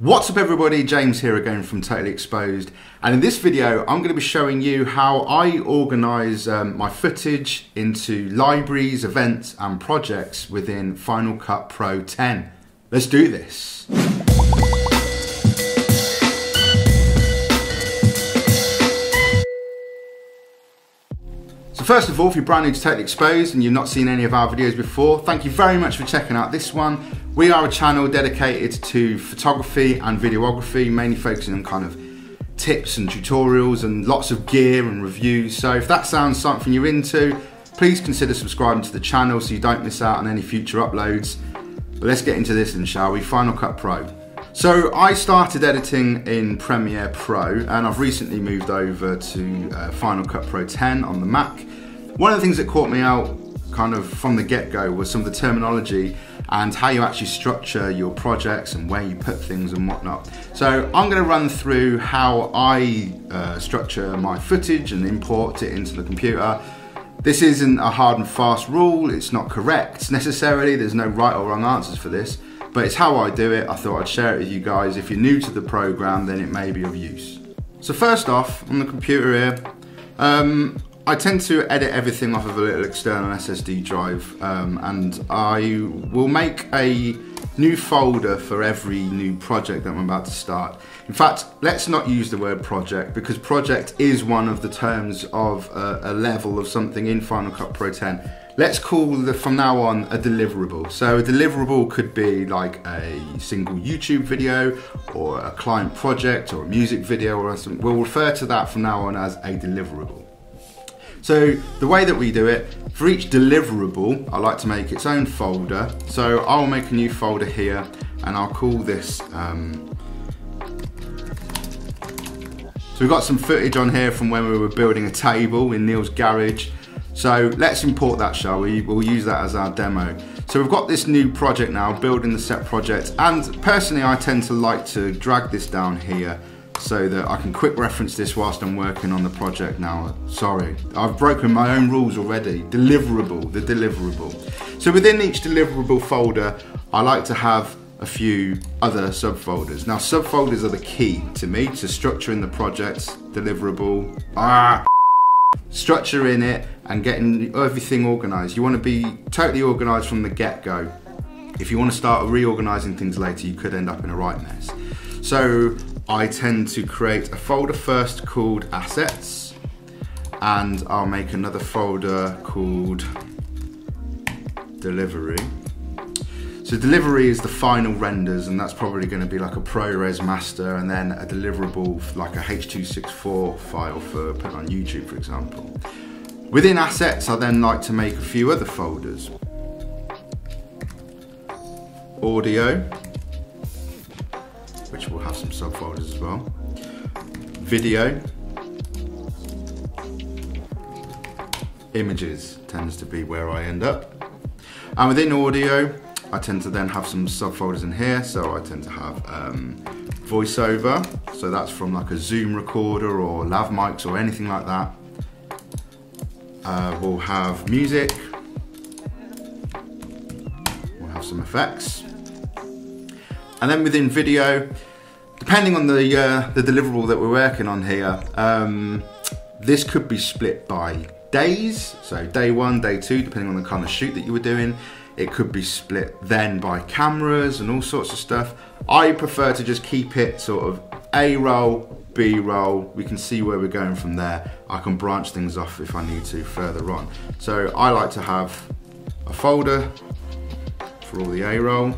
What's up everybody, James here again from Totally Exposed and in this video I'm going to be showing you how I organise um, my footage into libraries, events and projects within Final Cut Pro 10. Let's do this. So first of all, if you're brand new to Totally Exposed and you've not seen any of our videos before, thank you very much for checking out this one. We are a channel dedicated to photography and videography, mainly focusing on kind of tips and tutorials and lots of gear and reviews. So if that sounds something you're into, please consider subscribing to the channel so you don't miss out on any future uploads. But let's get into this then, shall we? Final Cut Pro. So I started editing in Premiere Pro and I've recently moved over to uh, Final Cut Pro 10 on the Mac. One of the things that caught me out kind of from the get-go was some of the terminology and how you actually structure your projects and where you put things and whatnot. So I'm going to run through how I uh, structure my footage and import it into the computer. This isn't a hard and fast rule, it's not correct necessarily, there's no right or wrong answers for this, but it's how I do it. I thought I'd share it with you guys. If you're new to the program, then it may be of use. So first off, on the computer here, um, I tend to edit everything off of a little external SSD drive um, and I will make a new folder for every new project that I'm about to start. In fact, let's not use the word project because project is one of the terms of a, a level of something in Final Cut Pro 10. Let's call the, from now on a deliverable. So a deliverable could be like a single YouTube video or a client project or a music video or something. We'll refer to that from now on as a deliverable. So the way that we do it, for each deliverable, I like to make its own folder. So I'll make a new folder here and I'll call this, um, so we've got some footage on here from when we were building a table in Neil's garage. So let's import that, shall we? We'll use that as our demo. So we've got this new project now, building the set project. And personally, I tend to like to drag this down here so that I can quick reference this whilst I'm working on the project now. Sorry, I've broken my own rules already. Deliverable, the deliverable. So within each deliverable folder, I like to have a few other subfolders. Now subfolders are the key to me to structuring the project, deliverable, ah, structure in it and getting everything organized. You want to be totally organized from the get-go. If you want to start reorganizing things later, you could end up in a right mess. So I tend to create a folder first called assets and I'll make another folder called delivery. So delivery is the final renders and that's probably going to be like a ProRes master and then a deliverable like a H.264 file for put on YouTube for example. Within assets I then like to make a few other folders. Audio, which will have some subfolders as well. Video. Images tends to be where I end up. And within audio, I tend to then have some subfolders in here. So I tend to have um, voiceover. So that's from like a Zoom recorder or lav mics or anything like that. Uh, we'll have music. We'll have some effects. And then within video, depending on the uh, the deliverable that we're working on here, um, this could be split by days. So day one, day two, depending on the kind of shoot that you were doing. It could be split then by cameras and all sorts of stuff. I prefer to just keep it sort of A roll, B roll. We can see where we're going from there. I can branch things off if I need to further on. So I like to have a folder for all the A roll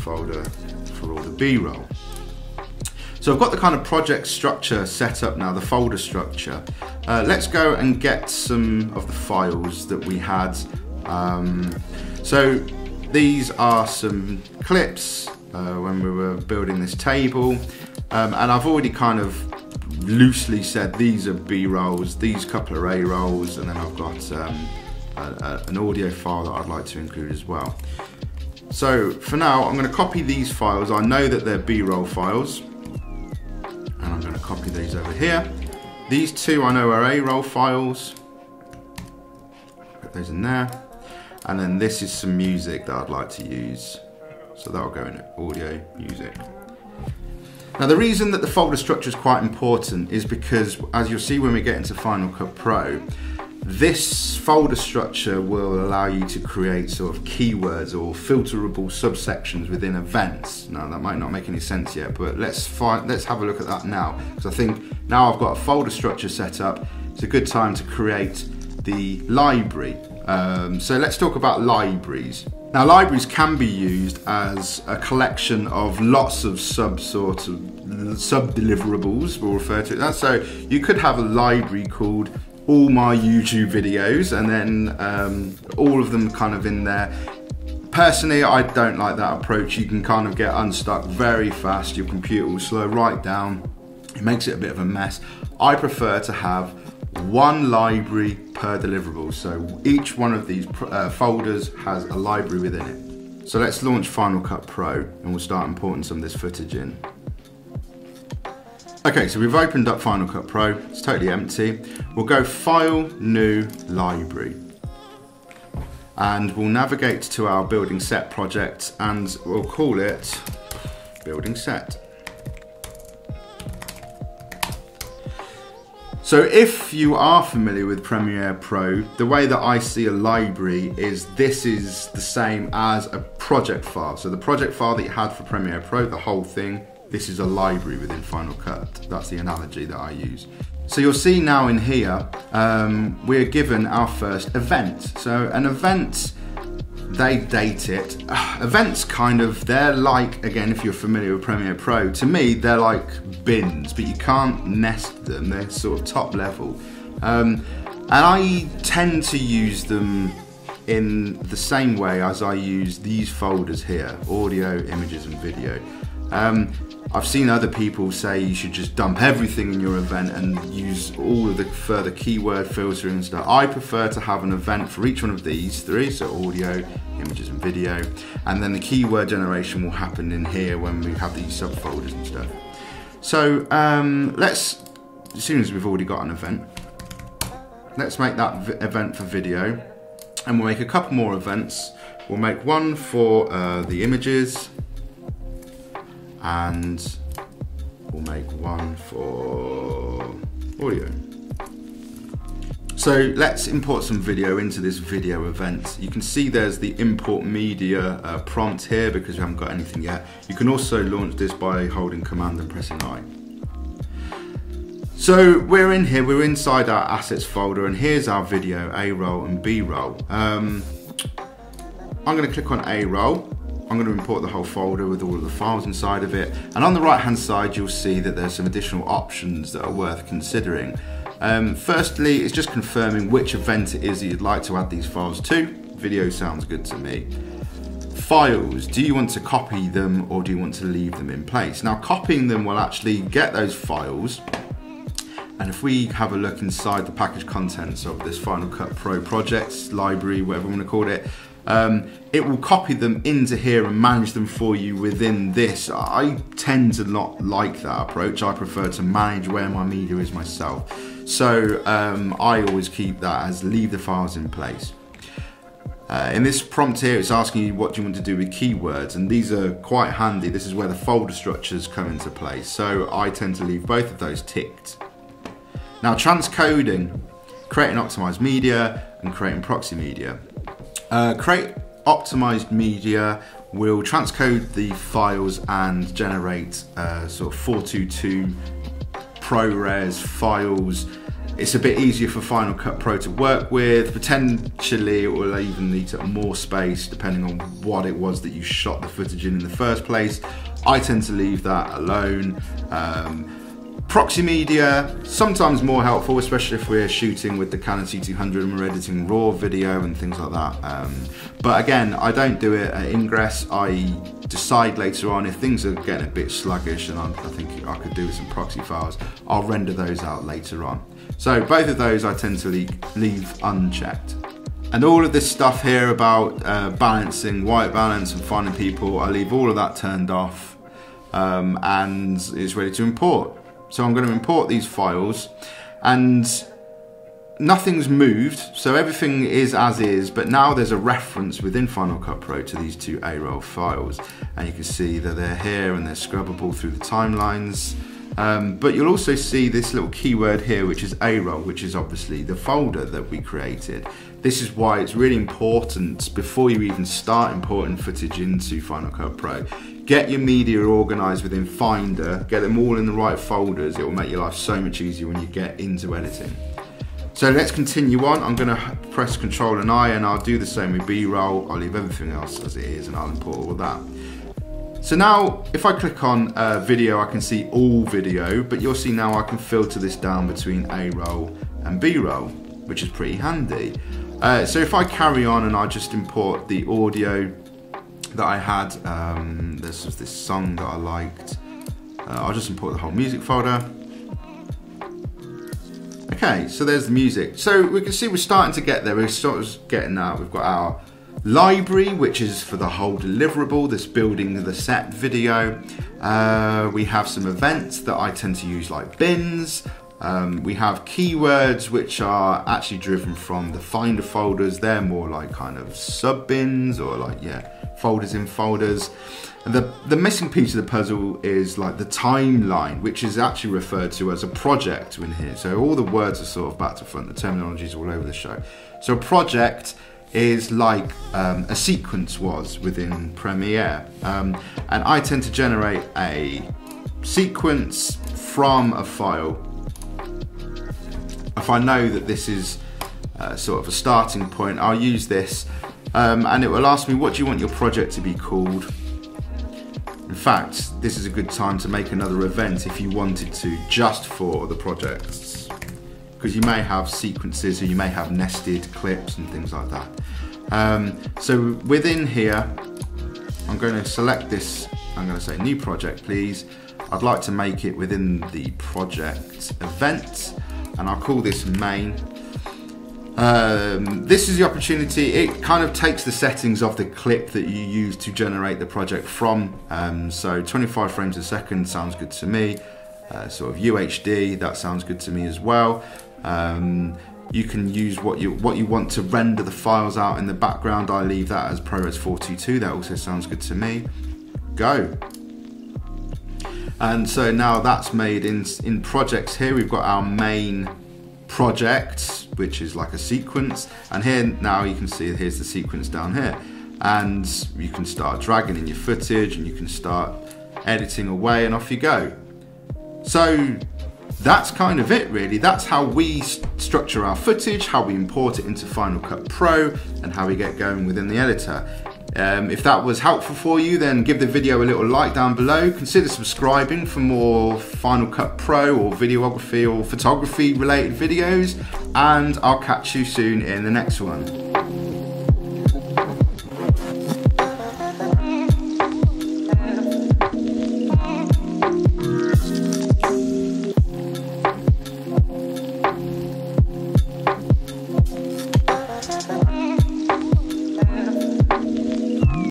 folder for all the B-roll. So I've got the kind of project structure set up now, the folder structure. Uh, let's go and get some of the files that we had. Um, so these are some clips uh, when we were building this table. Um, and I've already kind of loosely said these are B rolls, these couple are A rolls, and then I've got um, a, a, an audio file that I'd like to include as well. So for now, I'm going to copy these files. I know that they're B-roll files. And I'm going to copy these over here. These two I know are A-roll files. Put those in there. And then this is some music that I'd like to use. So that'll go in audio, music. Now the reason that the folder structure is quite important is because as you'll see when we get into Final Cut Pro, this folder structure will allow you to create sort of keywords or filterable subsections within events. Now that might not make any sense yet, but let's find, let's have a look at that now. Because I think now I've got a folder structure set up, it's a good time to create the library. Um, so let's talk about libraries. Now libraries can be used as a collection of lots of sub sort of sub deliverables, we'll refer to that. So you could have a library called all my YouTube videos and then um, all of them kind of in there. Personally, I don't like that approach. You can kind of get unstuck very fast. Your computer will slow right down. It makes it a bit of a mess. I prefer to have one library per deliverable. So each one of these uh, folders has a library within it. So let's launch Final Cut Pro and we'll start importing some of this footage in. Okay, so we've opened up Final Cut Pro, it's totally empty. We'll go File, New, Library. And we'll navigate to our building set project and we'll call it building set. So if you are familiar with Premiere Pro, the way that I see a library is this is the same as a project file. So the project file that you had for Premiere Pro, the whole thing, this is a library within Final Cut. That's the analogy that I use. So you'll see now in here, um, we're given our first event. So an event they date it. events kind of, they're like, again, if you're familiar with Premiere Pro, to me, they're like bins, but you can't nest them. They're sort of top level. Um, and I tend to use them in the same way as I use these folders here, audio, images, and video. Um, I've seen other people say you should just dump everything in your event and use all of the further keyword filtering and stuff. I prefer to have an event for each one of these three, so audio, images and video, and then the keyword generation will happen in here when we have these subfolders and stuff. So um, let's, as soon as we've already got an event, let's make that event for video and we'll make a couple more events. We'll make one for uh, the images, and we'll make one for audio. So let's import some video into this video event. You can see there's the import media uh, prompt here because we haven't got anything yet. You can also launch this by holding command and pressing I. So we're in here, we're inside our assets folder and here's our video A roll and B roll. Um, I'm gonna click on A roll I'm going to import the whole folder with all of the files inside of it. And on the right hand side, you'll see that there's some additional options that are worth considering. Um, firstly, it's just confirming which event it is that you'd like to add these files to. Video sounds good to me. Files, do you want to copy them or do you want to leave them in place? Now copying them will actually get those files and if we have a look inside the package contents of this Final Cut Pro projects library, whatever you want to call it, um, it will copy them into here and manage them for you within this. I tend to not like that approach. I prefer to manage where my media is myself. So um, I always keep that as leave the files in place. Uh, in this prompt here, it's asking you what you want to do with keywords, and these are quite handy. This is where the folder structures come into play. So I tend to leave both of those ticked. Now transcoding, creating optimized media and creating proxy media. Uh, create optimized media will transcode the files and generate uh, sort of 422 ProRes files. It's a bit easier for Final Cut Pro to work with. Potentially, it will even need more space depending on what it was that you shot the footage in in the first place. I tend to leave that alone. Um, Proxy media, sometimes more helpful, especially if we're shooting with the Canon C200 and we're editing raw video and things like that. Um, but again, I don't do it at ingress. I decide later on if things are getting a bit sluggish and I'm, i think I could do with some proxy files, I'll render those out later on. So both of those I tend to leave, leave unchecked. And all of this stuff here about uh, balancing white balance and finding people, I leave all of that turned off um, and it's ready to import. So I'm going to import these files and nothing's moved, so everything is as is, but now there's a reference within Final Cut Pro to these two A-roll files. And you can see that they're here and they're scrubbable through the timelines. Um, but you'll also see this little keyword here, which is A-roll, which is obviously the folder that we created. This is why it's really important before you even start importing footage into Final Cut Pro. Get your media organized within Finder, get them all in the right folders. It will make your life so much easier when you get into editing. So let's continue on. I'm going to press Control and I and I'll do the same with B-roll. I'll leave everything else as it is and I'll import all that. So now if I click on uh, video I can see all video but you'll see now I can filter this down between A-roll and B-roll which is pretty handy. Uh, so if I carry on and I just import the audio that I had, um, this was this song that I liked, uh, I'll just import the whole music folder Okay, so there's the music. So we can see we're starting to get there. We're sort of getting that. We've got our library, which is for the whole deliverable, this building the set video. Uh, we have some events that I tend to use like bins. Um, we have keywords which are actually driven from the Finder folders. They're more like kind of sub bins or like, yeah, folders in folders. And the, the missing piece of the puzzle is like the timeline, which is actually referred to as a project in here. So all the words are sort of back to front, the terminology is all over the show. So a project is like um, a sequence was within Premiere. Um, and I tend to generate a sequence from a file. If I know that this is uh, sort of a starting point, I'll use this um, and it will ask me what do you want your project to be called in fact, this is a good time to make another event if you wanted to, just for the projects. Because you may have sequences or you may have nested clips and things like that. Um, so within here, I'm going to select this, I'm going to say new project please. I'd like to make it within the project event and I'll call this main um, this is the opportunity, it kind of takes the settings of the clip that you use to generate the project from. Um, so 25 frames a second sounds good to me. Uh, sort of UHD, that sounds good to me as well. Um, you can use what you what you want to render the files out in the background. I leave that as ProRes 422, that also sounds good to me. Go. And so now that's made in, in projects here, we've got our main project, which is like a sequence. And here now you can see here's the sequence down here. And you can start dragging in your footage and you can start editing away and off you go. So that's kind of it really. That's how we st structure our footage, how we import it into Final Cut Pro and how we get going within the editor. Um, if that was helpful for you, then give the video a little like down below. Consider subscribing for more Final Cut Pro or videography or photography related videos. And I'll catch you soon in the next one.